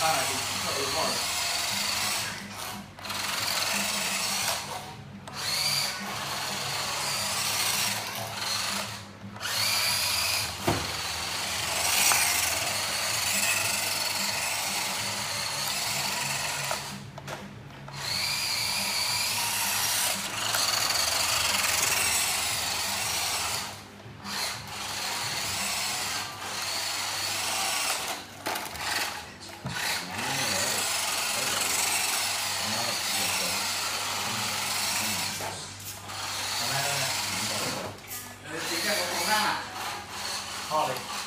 啊，你าเป็น Holly.